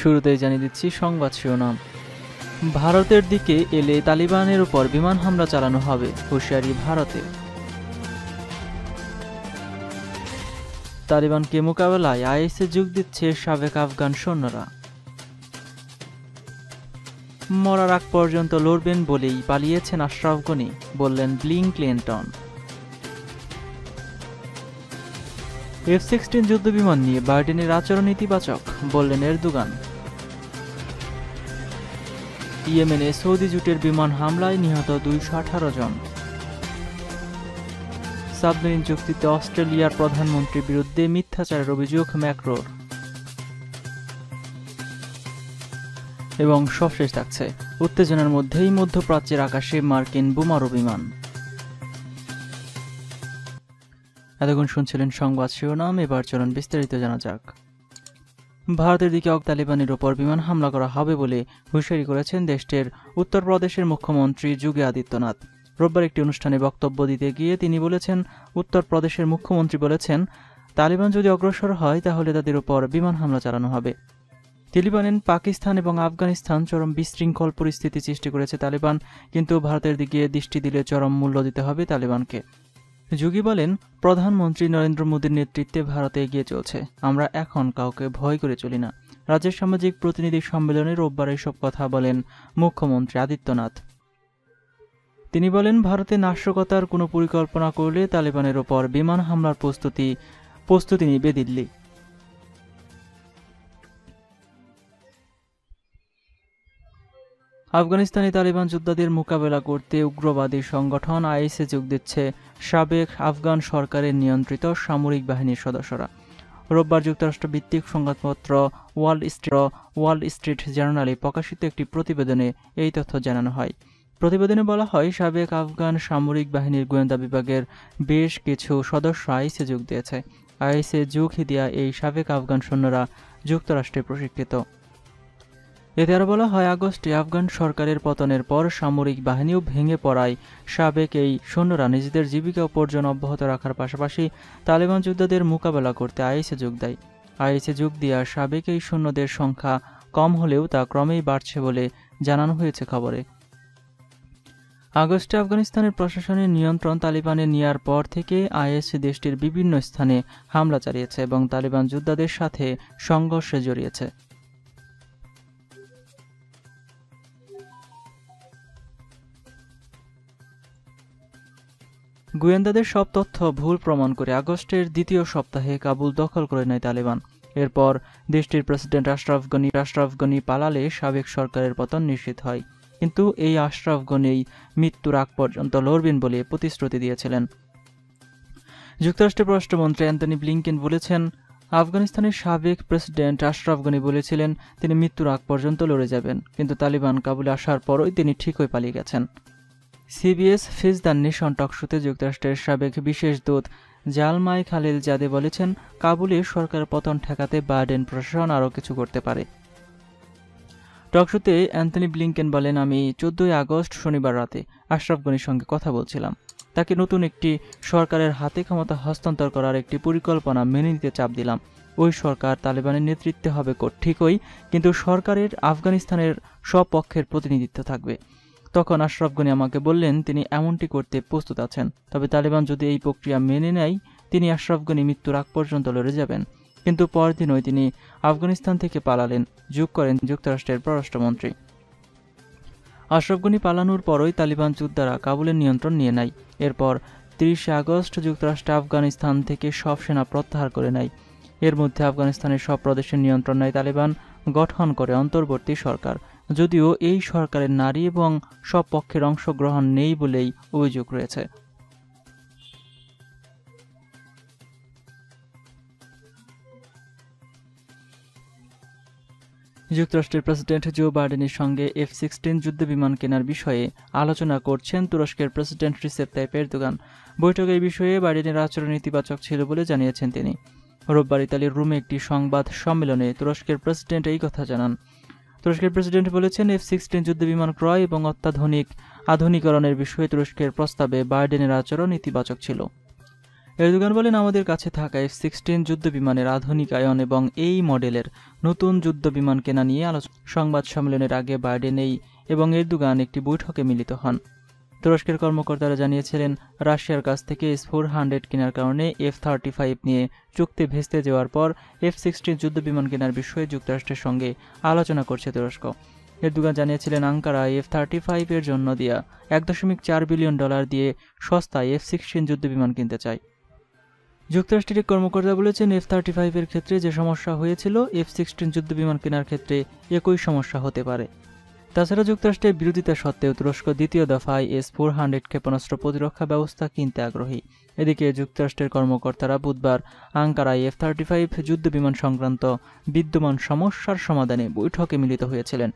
শুরুতেই জানিয়ে দিচ্ছি সংবাদ শিরোনাম। ভারতের দিকে এলে তালিবানের উপর বিমান হামলা চালানো হবে হুঁশিয়ারি ভারতের। তালিবানকে মোকাবেলায় আইএসে যোগ দিচ্ছে সাবেক আফগান সৈন্যরা। মরার আগ পর্যন্ত লড়বেন বলেই পালিয়েছেন আশরাফ গনি, বললেন ব্লিং ক্লিন্টন। এফ সিক্সটিন যুদ্ধবিমান নিয়ে বাইডেনের আচরণ ইতিবাচক, বললেন এরদোগান। ইয়েমেনে সৌদি জুটের বিমান হামলায় নিহত দুইশো আঠারো জন। সাবমেরিন চুক্তিতে অস্ট্রেলিয়ার প্রধানমন্ত্রীর বিরুদ্ধে মিথ্যাচারের অভিযোগ ম্যাক্রোর। এবং সবশেষ থাকছে, উত্তেজনার মধ্যেই মধ্যপ্রাচ্যের আকাশে মার্কিন বোমারু বিমান। এতক্ষণ শুনছিলেন সংবাদ শিরোনাম, এবার চলুন বিস্তারিত জানা যাক। ভারতের দিকে অক তালিবানের ওপর বিমান হামলা করা হবে বলে হুঁশিয়ারি করেছেন দেশটির উত্তরপ্রদেশের মুখ্যমন্ত্রী যোগী আদিত্যনাথ। রোববার একটি অনুষ্ঠানে বক্তব্য দিতে গিয়ে তিনি বলেছেন, উত্তরপ্রদেশের মুখ্যমন্ত্রী বলেছেন, তালিবান যদি অগ্রসর হয়, তাহলে তাদের উপর বিমান হামলা চালানো হবে। তিনি বলেন পাকিস্তান এবং আফগানিস্তান চরম বিশৃঙ্খল পরিস্থিতি সৃষ্টি করেছে তালিবান, কিন্তু ভারতের দিকে দৃষ্টি দিলে চরম মূল্য দিতে হবে তালিবানকে। যোগী বলেন, প্রধানমন্ত্রী নরেন্দ্র মোদীর নেতৃত্বে ভারতে এগিয়ে চলছে। আমরা এখন কাউকে ভয় করে চলি না। রাজ্যের সামাজিক প্রতিনিধি সম্মেলনে রোববার এসব কথা বলেন মুখ্যমন্ত্রী আদিত্যনাথ। তিনি বলেন, ভারতে নাশকতার কোনো পরিকল্পনা করলে তালেবানের ওপর বিমান হামলার প্রস্তুতি প্রস্তুতি নিবে দিল্লি। আফগানিস্তানি তালিবান যোদ্ধাদের মোকাবেলা করতে উগ্রবাদী সংগঠন আইএসে যোগ দিচ্ছে সাবেক আফগান সরকারের নিয়ন্ত্রিত সামরিক বাহিনীর সদস্যরা। রোববার যুক্তরাষ্ট্র ভিত্তিক সংবাদপত্র ওয়াল স্ট্রিট ওয়াল স্ট্রিট জার্নালে প্রকাশিত একটি প্রতিবেদনে এই তথ্য জানানো হয়। প্রতিবেদনে বলা হয়, সাবেক আফগান সামরিক বাহিনীর গোয়েন্দা বিভাগের বেশ কিছু সদস্য আইসে যোগ দিয়েছে। আইএসে যোগ দেওয়া এই সাবেক আফগান সৈন্যরা যুক্তরাষ্ট্রে প্রশিক্ষিত। এতে বলা হয়, আগস্টে আফগান সরকারের পতনের পর সামরিক বাহিনীও ভেঙে পড়ায়। সাবেক এই সৈন্যরা নিজেদের জীবিকা উপার্জন অব্যাহত রাখার পাশাপাশি তালেবান যোদ্ধাদের মোকাবেলা করতে আইএসে যোগ দেয়। আইএসে যোগ দেওয়া সাবেক এই সৈন্যদের সংখ্যা কম হলেও তা ক্রমেই বাড়ছে বলে জানানো হয়েছে খবরে। আগস্টে আফগানিস্তানের প্রশাসনের নিয়ন্ত্রণ তালিবানে নেয়ার পর থেকে আইএস দেশটির বিভিন্ন স্থানে হামলা চালিয়েছে এবং তালিবান যোদ্ধাদের সাথে সংঘর্ষে জড়িয়েছে। গোয়েন্দাদের সব তথ্য ভুল প্রমাণ করে আগস্টের দ্বিতীয় সপ্তাহে কাবুল দখল করে নেয় তালেবান। এরপর দেশটির প্রেসিডেন্ট আশরাফ গনি আশরাফ গনি পালালে সাবেক সরকারের পতন নিশ্চিত হয়। কিন্তু এই আশরাফ গনিই মৃত্যুর আগ পর্যন্ত লড়বেন বলে প্রতিশ্রুতি দিয়েছিলেন। যুক্তরাষ্ট্রের পররাষ্ট্রমন্ত্রী অ্যান্টনি ব্লিংকেন বলেছেন, আফগানিস্তানের সাবেক প্রেসিডেন্ট আশরাফ গনি বলেছিলেন, তিনি মৃত্যুর আগ পর্যন্ত লড়ে যাবেন। কিন্তু তালিবান কাবুলে আসার পরই তিনি ঠিকই পালিয়ে গেছেন। সিবিএস ফিজ দ্য নেশন টকশোতে যুক্তরাষ্ট্রের সাবেক বিশেষ দূত জালমাই খালিল জাদে বলেছেন, কাবুলে সরকার পতন ঠেকাতে বার্ডেন প্রশাসন আরও কিছু করতে পারে। টকশোতে অ্যান্থনি ব্লিংকেন বলেন, আমি চোদ্দই আগস্ট শনিবার রাতে আশরাফ গনির সঙ্গে কথা বলছিলাম। তাকে নতুন একটি সরকারের হাতে ক্ষমতা হস্তান্তর করার একটি পরিকল্পনা মেনে নিতে চাপ দিলাম। ওই সরকার তালেবানের নেতৃত্বে হবে ঠিকই, কিন্তু সরকারের আফগানিস্তানের সব পক্ষের প্রতিনিধিত্ব থাকবে। তখন আশরাফ গনি আমাকে বললেন, তিনি এমনটি করতে প্রস্তুত আছেন। তবে তালেবান যদি এই প্রক্রিয়া মেনে নেয়, তিনি আশরাফ গনি মৃত্যুর আগ পর্যন্ত লড়ে যাবেন। কিন্তু পরদিনই তিনি আফগানিস্তান থেকে পালালেন। যোগ করেন যুক্তরাষ্ট্রের পররাষ্ট্রমন্ত্রী। আশরাফ গনি পালানোর পরই তালিবান যোদ্ধারা কাবুলের নিয়ন্ত্রণ নিয়ে নেয়। এরপর তিরিশে আগস্ট যুক্তরাষ্ট্র আফগানিস্তান থেকে সব সেনা প্রত্যাহার করে নেয়। এর মধ্যে আফগানিস্তানের সব প্রদেশের নিয়ন্ত্রণ নেয় তালিবান গঠন করে অন্তর্বর্তী সরকার। যদিও এই সরকারের নারী এবং সব পক্ষের অংশগ্রহণ নেই বলেই অভিযোগ রয়েছে। যুক্তরাষ্ট্রের প্রেসিডেন্ট জো বাইডেনের সঙ্গে এফ সিক্সটিন যুদ্ধ বিমান কেনার বিষয়ে আলোচনা করছেন তুরস্কের প্রেসিডেন্ট রিসেপ তাইপ এরদোগান। বৈঠকে এই বিষয়ে বাইডেনের আচরণ ইতিবাচক ছিল বলে জানিয়েছেন তিনি। রোববার ইতালির রুমে একটি সংবাদ সম্মেলনে তুরস্কের প্রেসিডেন্ট এই কথা জানান। তুরস্কের প্রেসিডেন্ট বলেছেন, এফ সিক্সটিন যুদ্ধ বিমান ক্রয় এবং অত্যাধুনিক আধুনিকরণের বিষয়ে তুরস্কের প্রস্তাবে বাইডেনের আচরণ ইতিবাচক ছিল। এরদোগান বলেন, আমাদের কাছে থাকা এফ সিক্সটিন বিমানের আধুনিকায়ন এবং এই মডেলের নতুন যুদ্ধ বিমান কেনা নিয়ে আলোচনা সংবাদ সম্মেলনের আগে বাইডেন এই এবং এরদোগান একটি বৈঠকে মিলিত হন। তুরস্কের কর্মকর্তারা জানিয়েছিলেন, রাশিয়ার কাছ থেকে এস ফোর হান্ড্রেড কেনার কারণে এফ থার্টি ফাইভ নিয়ে চুক্তি ভেস্তে যাওয়ার পর এফ সিক্সটিন যুদ্ধ বিমান কেনার বিষয়ে যুক্তরাষ্ট্রের সঙ্গে আলোচনা করছে তুরস্ক। এরদোগান জানিয়েছিলেন, আঙ্কারা এফ থার্টি ফাইভের জন্য দেওয়া এক দশমিক চার বিলিয়ন ডলার দিয়ে সস্তায় এফ সিক্সটিন যুদ্ধ বিমান কিনতে চায়। যুক্তরাষ্ট্রের কর্মকর্তা বলেছেন, এফ থার্টি ফাইভের ক্ষেত্রে যে সমস্যা হয়েছিল, এফ সিক্সটিন যুদ্ধ বিমান কেনার ক্ষেত্রে একই সমস্যা হতে পারে। তাছাড়া যুক্তরাষ্ট্রের বিরোধিতা সত্ত্বেও তুরস্ক দ্বিতীয় দফায় এস ফোর হান্ড্রেড ক্ষেপণাস্ত্র প্রতিরক্ষা ব্যবস্থা কিনতে আগ্রহী। এদিকে যুক্তরাষ্ট্রের কর্মকর্তারা বুধবার আঙ্কারায় এফ থার্টি ফাইভ যুদ্ধ বিমান সংক্রান্ত বিদ্যমান সমস্যার সমাধানে বৈঠকে মিলিত হয়েছিলেন।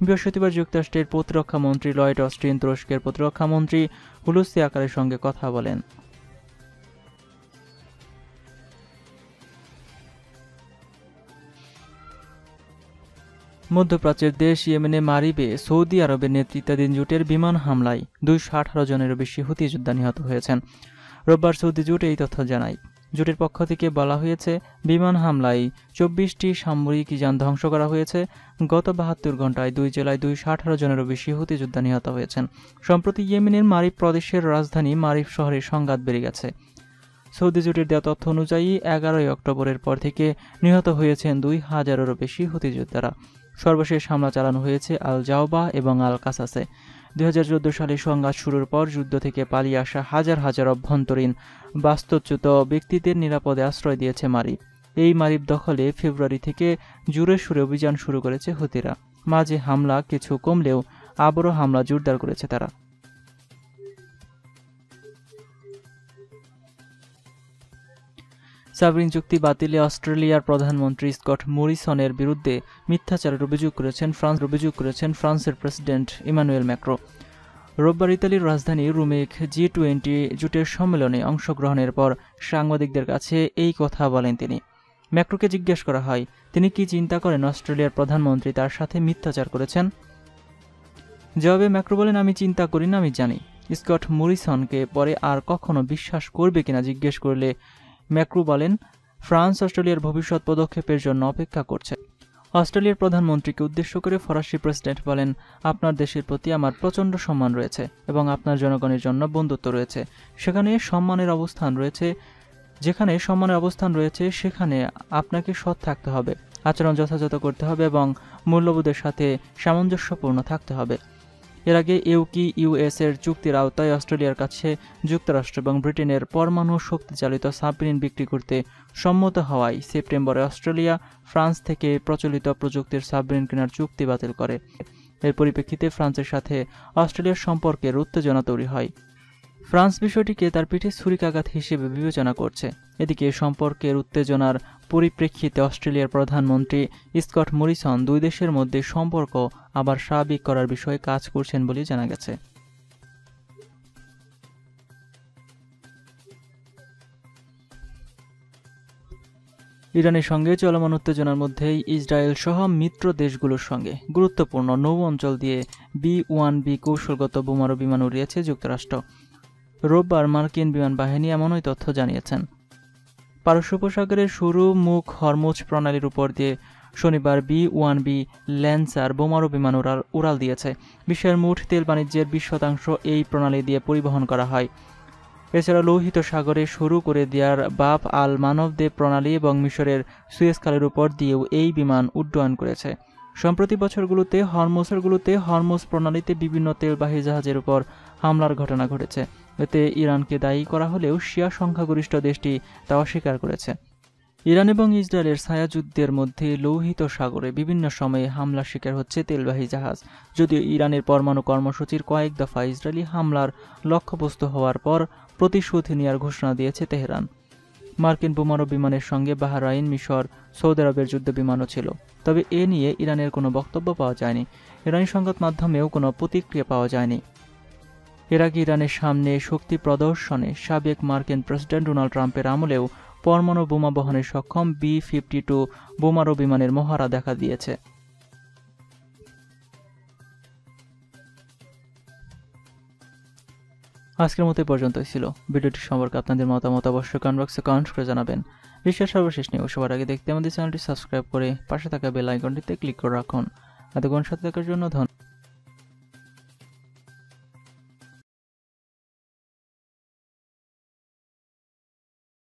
বৃহস্পতিবার যুক্তরাষ্ট্রের প্রতিরক্ষা মন্ত্রী লয়েড অস্ট্রিন তুরস্কের প্রতিরক্ষা মন্ত্রী হুলুসি আকারের সঙ্গে কথা বলেন। মধ্যপ্রাচ্যের দেশ ইয়েমেনে মারিবে, সৌদি আরবের নেতৃত্বাধীন জোটের বিমান হামলায় দুইশো আঠারো জনেরও বেশি হুতি যোদ্ধা নিহত হয়েছেন। রোববার সৌদি জোট এই তথ্য জানায়। জোটের পক্ষ থেকে বলা হয়েছে, বিমান হামলায় চব্বিশটি সামরিক যান ধ্বংস করা হয়েছে। গত বাহাত্তর ঘন্টায় দুই জেলায় দুইশো আঠারো জনেরও বেশি হুতি যোদ্ধা নিহত হয়েছেন। সম্প্রতি ইয়েমেনের মারিফ প্রদেশের রাজধানী মারিফ শহরে সংঘাত বেড়ে গেছে। সৌদি জোটের দেওয়া তথ্য অনুযায়ী, এগারোই অক্টোবরের পর থেকে নিহত হয়েছেন দুই হাজারেরও বেশি হুতি যোদ্ধারা সর্বশেষ হামলা চালানো হয়েছে আল জাওবা এবং আল কাসাসে দুই হাজার চোদ্দ সালে সংঘাত শুরুর পর যুদ্ধ থেকে পালিয়ে আসা হাজার হাজার অভ্যন্তরীণ বাস্তুচ্যুত ব্যক্তিদের নিরাপদে আশ্রয় দিয়েছে মারিব এই মারিব দখলে ফেব্রুয়ারি থেকে জুড়ে সুরে অভিযান শুরু করেছে হুতিরা। মাঝে হামলা কিছু কমলেও আবারও হামলা জোরদার করেছে তারা। সাবরিন চুক্তি বাতিলে অস্ট্রেলিয়ার প্রধানমন্ত্রী স্কট মরিসনের বিরুদ্ধে মিথ্যাচারের অভিযোগ করেছেন ফ্রান্স, অভিযোগ করেছেন ফ্রান্সের প্রেসিডেন্ট ইমানুয়েল ম্যাক্রো। রোববার ইতালির রাজধানী রুমেক জি টোয়েন্টি জোটের সম্মেলনে অংশগ্রহণের পর সাংবাদিকদের কাছে এই কথা বলেন তিনি। ম্যাক্রোকে জিজ্ঞেস করা হয়, তিনি কি চিন্তা করেন অস্ট্রেলিয়ার প্রধানমন্ত্রী তার সাথে মিথ্যাচার করেছেন? জবাবে ম্যাক্রো বলেন, আমি চিন্তা করি না, আমি জানি। স্কট মরিসনকে পরে আর কখনো বিশ্বাস করবে কিনা জিজ্ঞেস করলে ম্যাক্রু বলেন, ফ্রান্স অস্ট্রেলিয়ার ভবিষ্যৎ পদক্ষেপের জন্য অপেক্ষা করছে। অস্ট্রেলিয়ার প্রধানমন্ত্রীকে উদ্দেশ্য করে ফরাসি প্রেসিডেন্ট বলেন, আপনার দেশের প্রতি আমার প্রচণ্ড সম্মান রয়েছে এবং আপনার জনগণের জন্য বন্ধুত্ব রয়েছে। সেখানে সম্মানের অবস্থান রয়েছে, যেখানে সম্মানের অবস্থান রয়েছে, সেখানে আপনাকে সৎ থাকতে হবে, আচরণ যথাযথ করতে হবে এবং মূল্যবোধের সাথে সামঞ্জস্যপূর্ণ থাকতে হবে। এর আগে ইউকি ইউএস এর চুক্তির আওতায় অস্ট্রেলিয়ার কাছে যুক্তরাষ্ট্র এবং ব্রিটেনের পরমাণু শক্তিচালিত সাবমেরিন বিক্রি করতে সম্মত হওয়ায় সেপ্টেম্বরে অস্ট্রেলিয়া, ফ্রান্স থেকে প্রচলিত প্রযুক্তির সাবমেরিন কেনার চুক্তি বাতিল করে। এর পরিপ্রেক্ষিতে ফ্রান্সের সাথে অস্ট্রেলিয়ার সম্পর্কের উত্তেজনা তৈরি হয়। ফ্রান্স বিষয়টিকে তার পিঠে ছুরিকাঘাত হিসেবে বিবেচনা করছে। এদিকে সম্পর্কের উত্তেজনার পরিপ্রেক্ষিতে অস্ট্রেলিয়ার প্রধানমন্ত্রী স্কট মরিসন দুই দেশের মধ্যে সম্পর্ক আবার স্বাভাবিক করার বিষয়ে কাজ করছেন বলে জানা গেছে। ইরানের সঙ্গে চলমান উত্তেজনার মধ্যেই ইসরায়েল সহ মিত্র দেশগুলোর সঙ্গে গুরুত্বপূর্ণ নৌ অঞ্চল দিয়ে বি ওয়ান বি কৌশলগত বোমারু বিমান উড়িয়েছে যুক্তরাষ্ট্র। রোববার মার্কিন বিমান বাহিনী এমনই তথ্য জানিয়েছেন। পারস্য উপসাগরের শুরু মুখ হরমুজ প্রণালীর উপর দিয়ে শনিবার বি ওয়ান বি ল্যান্সার বোমারু বিমান উড়াল উড়াল দিয়েছে। বিশ্বের মুঠ তেল বাণিজ্যের বিশ শতাংশ এই প্রণালী দিয়ে পরিবহন করা হয়। এছাড়া লৌহিত সাগরে শুরু করে দেওয়ার বাপ আল মানবদেব প্রণালী এবং মিশরের সুয়েসকালের উপর দিয়েও এই বিমান উড্ডয়ন করেছে। সম্প্রতি বছরগুলোতে হরমোসরগুলোতে হরমোস প্রণালীতে বিভিন্ন তেলবাহী জাহাজের উপর হামলার ঘটনা ঘটেছে। এতে ইরানকে দায়ী করা হলেও শিয়া সংখ্যাগরিষ্ঠ দেশটি তা অস্বীকার করেছে। ইরান এবং ইসরায়েলের ছায়াযুদ্ধের মধ্যে লৌহিত সাগরে বিভিন্ন সময়ে হামলার শিকার হচ্ছে তেলবাহী জাহাজ। যদিও ইরানের পরমাণু কর্মসূচির কয়েক দফা ইসরায়েলি হামলার লক্ষ্যবস্তু হওয়ার পর প্রতিশোধ নেওয়ার ঘোষণা দিয়েছে তেহরান। মার্কিন বোমারু বিমানের সঙ্গে বাহরাইন মিশর, সৌদি আরবের যুদ্ধ বিমানও ছিল। তবে এ নিয়ে ইরানের কোনো বক্তব্য পাওয়া যায়নি। ইরানি সংবাদ মাধ্যমেও কোনো প্রতিক্রিয়া পাওয়া যায়নি। এর আগে ইরানের সামনে শক্তি প্রদর্শনে সাবেক মার্কিন প্রেসিডেন্ট ডোনাল্ড ট্রাম্পের আমলেও পরমাণু বোমা বহনে সক্ষম বি ফিফটি টু বোমারু বিমানের মহড়া দেখা দিয়েছে। আজকের মতো পর্যন্তই ছিল। ভিডিওটি সম্পর্কে আপনাদের মতামত অবশ্যই কমেন্ট বক্সে কমেন্ট করে জানাবেন। বিশ্বের সর্বশেষ নিউজ সবার আগে দেখতে আমাদের চ্যানেলটি সাবস্ক্রাইব করে পাশে থাকা বেল আইকনটিতে ক্লিক করে রাখুন। এতক্ষণ সাথে থাকার জন্য ধন্যবাদ।